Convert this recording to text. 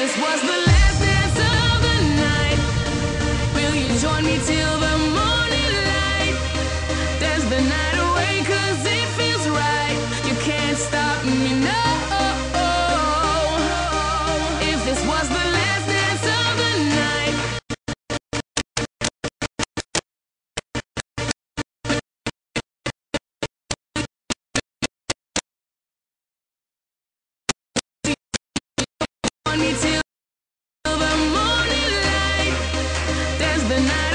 this was the last dance of the night. Will you join me till? Till the Morning light, there's the night.